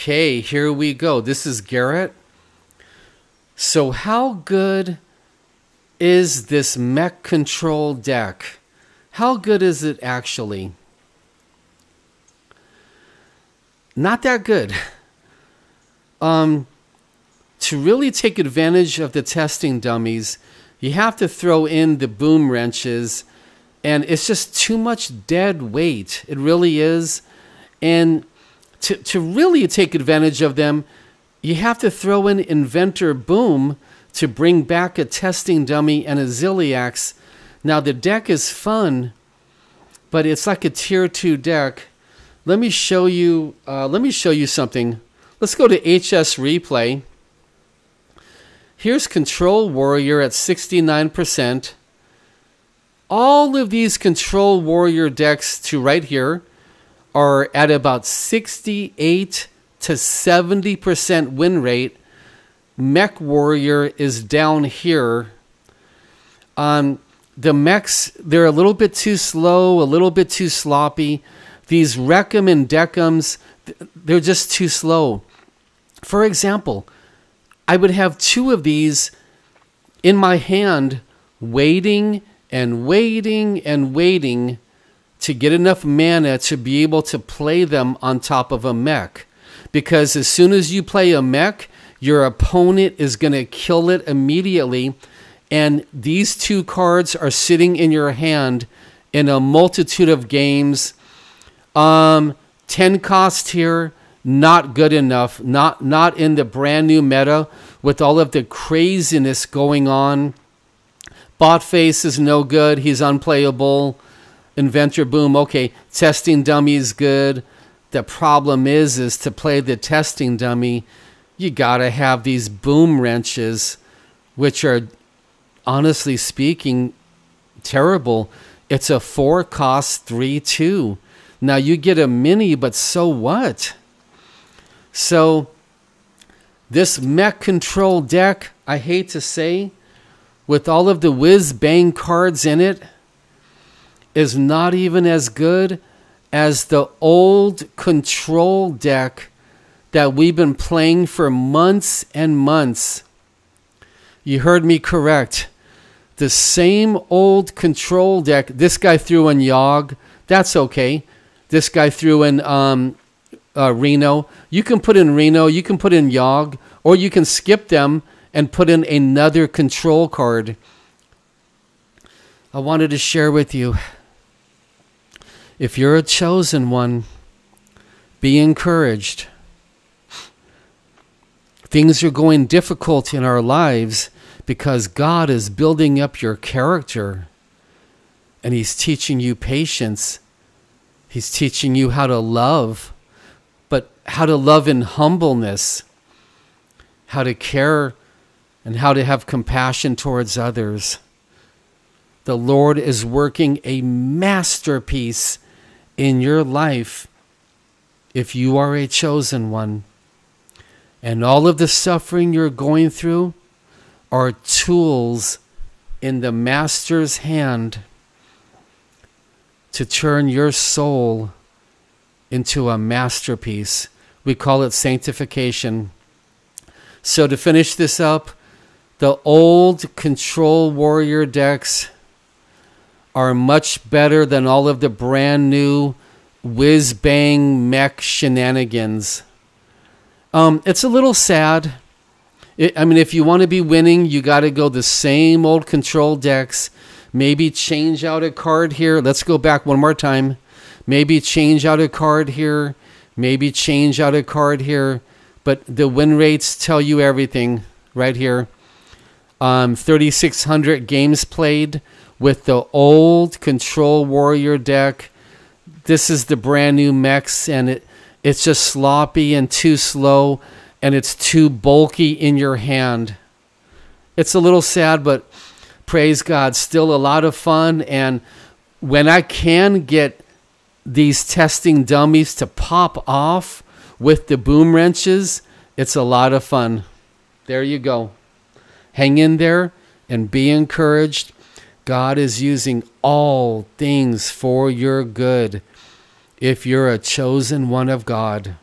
Okay, here we go. This is Garrett. So, how good is this mech control deck? How good is it actually? Not that good. Um, to really take advantage of the testing dummies, you have to throw in the boom wrenches, and it's just too much dead weight. It really is. And to, to really take advantage of them, you have to throw in Inventor Boom to bring back a testing dummy and a Ziliax. Now, the deck is fun, but it's like a tier 2 deck. Let me show you, uh, let me show you something. Let's go to HSReplay. Here's Control Warrior at 69%. All of these Control Warrior decks to right here are at about 68 to 70% win rate. Mech Warrior is down here. Um, the mechs, they're a little bit too slow, a little bit too sloppy. These Wreck'em and Deck'ems, they're just too slow. For example, I would have two of these in my hand, waiting and waiting and waiting to get enough mana to be able to play them on top of a mech. Because as soon as you play a mech, your opponent is going to kill it immediately. And these two cards are sitting in your hand in a multitude of games. Um, 10 cost here, not good enough. Not not in the brand new meta with all of the craziness going on. Botface is no good. He's unplayable. Inventor boom. Okay, testing dummy is good. The problem is is to play the testing dummy, you gotta have these boom wrenches, which are honestly speaking terrible. It's a four cost three two. Now you get a mini, but so what? So, this mech control deck, I hate to say, with all of the whiz bang cards in it, is not even as good as the old control deck that we've been playing for months and months. You heard me correct. The same old control deck. This guy threw in Yogg. That's okay. This guy threw in um, uh, Reno. You can put in Reno, you can put in Yogg, or you can skip them and put in another control card. I wanted to share with you if you're a chosen one, be encouraged. Things are going difficult in our lives because God is building up your character and He's teaching you patience. He's teaching you how to love but how to love in humbleness, how to care, and how to have compassion towards others. The Lord is working a masterpiece in your life if you are a chosen one. And all of the suffering you're going through are tools in the Master's hand to turn your soul into a masterpiece. We call it sanctification. So, to finish this up, the old Control Warrior decks are much better than all of the brand new whiz bang mech shenanigans. Um, it's a little sad. It, I mean, if you want to be winning, you got to go the same old control decks. Maybe change out a card here. Let's go back one more time. Maybe change out a card here. Maybe change out a card here. But the win rates tell you everything right here. Um, 3,600 games played with the old Control Warrior deck. This is the brand new mechs, and it it's just sloppy and too slow, and it's too bulky in your hand. It's a little sad, but praise God, still a lot of fun. And when I can get these testing dummies to pop off with the boom wrenches, it's a lot of fun. There you go. Hang in there and be encouraged. God is using all things for your good if you're a chosen one of God.